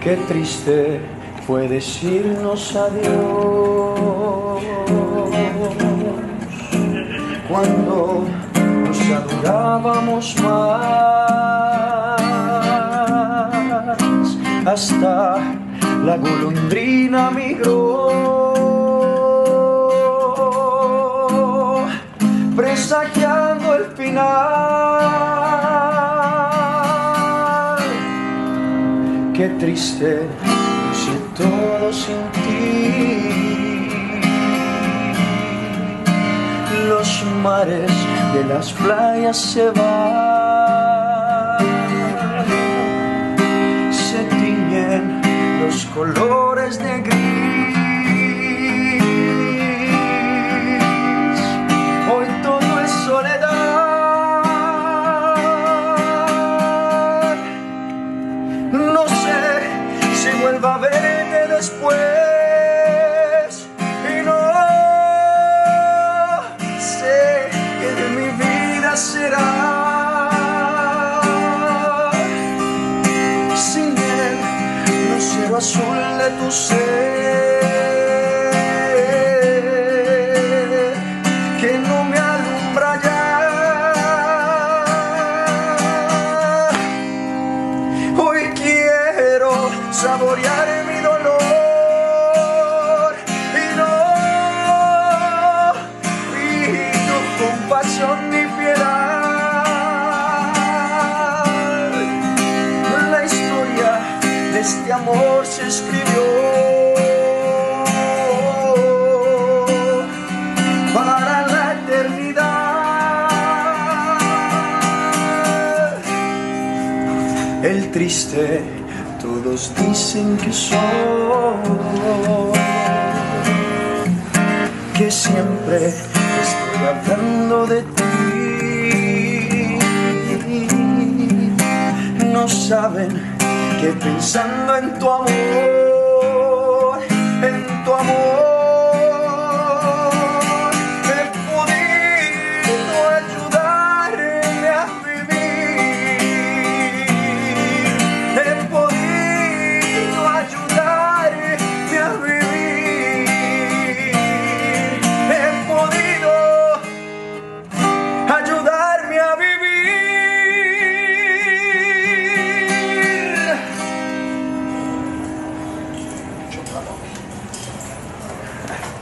Qué triste fue decirnos adiós cuando nos adorábamos más. Hasta la golondrina migró qué triste si todo sin ti los mares de las playas se van, se tiñen los colores de gris. Vuelva a verte después. Y no sé qué de mi vida será. Sin él, lucero azul de tu ser, quiero saborear mi dolor y no pido compasión ni piedad. La historia de este amor se escribió para la eternidad. El triste, todos dicen que soy, que siempre estoy hablando de ti. No saben que pensando en tu amor, en tu amor, Yeah.